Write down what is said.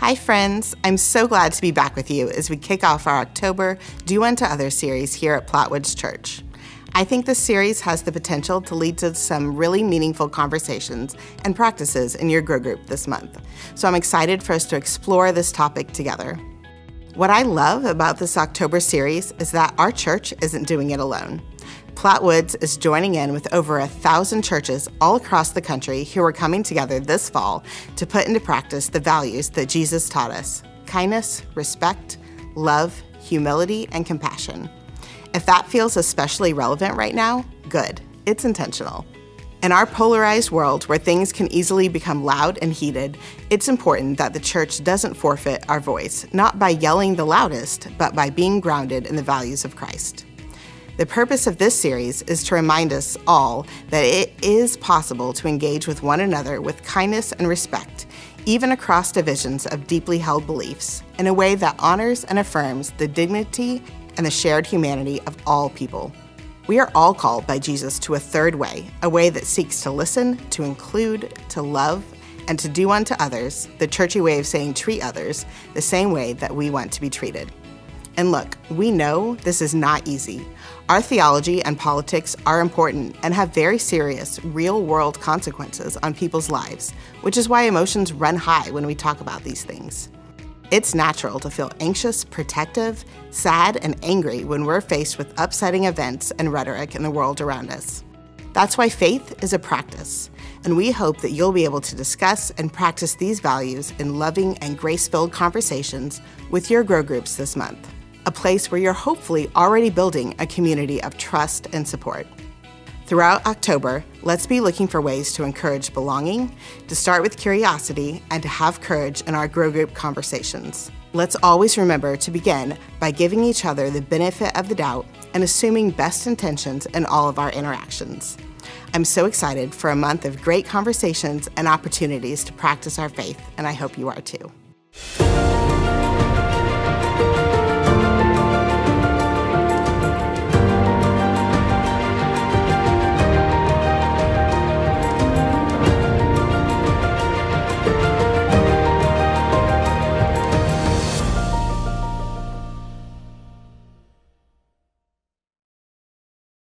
Hi, friends. I'm so glad to be back with you as we kick off our October Do Unto Others series here at Platte Woods Church. I think this series has the potential to lead to some really meaningful conversations and practices in your Grow Group this month. So I'm excited for us to explore this topic together. What I love about this October series is that our church isn't doing it alone. Platte Woods is joining in with over a thousand churches all across the country who are coming together this fall to put into practice the values that Jesus taught us kindness, respect, love, humility, and compassion. If that feels especially relevant right now, good. It's intentional. In our polarized world where things can easily become loud and heated, it's important that the church doesn't forfeit our voice, not by yelling the loudest, but by being grounded in the values of Christ. The purpose of this series is to remind us all that it is possible to engage with one another with kindness and respect, even across divisions of deeply held beliefs, in a way that honors and affirms the dignity and the shared humanity of all people. We are all called by Jesus to a third way, a way that seeks to listen, to include, to love, and to do unto others, the churchy way of saying treat others, the same way that we want to be treated. And look, we know this is not easy. Our theology and politics are important and have very serious, real world consequences on people's lives, which is why emotions run high when we talk about these things. It's natural to feel anxious, protective, sad, and angry when we're faced with upsetting events and rhetoric in the world around us. That's why faith is a practice, and we hope that you'll be able to discuss and practice these values in loving and grace filled conversations with your grow groups this month a place where you're hopefully already building a community of trust and support. Throughout October, let's be looking for ways to encourage belonging, to start with curiosity, and to have courage in our Grow Group conversations. Let's always remember to begin by giving each other the benefit of the doubt and assuming best intentions in all of our interactions. I'm so excited for a month of great conversations and opportunities to practice our faith, and I hope you are too.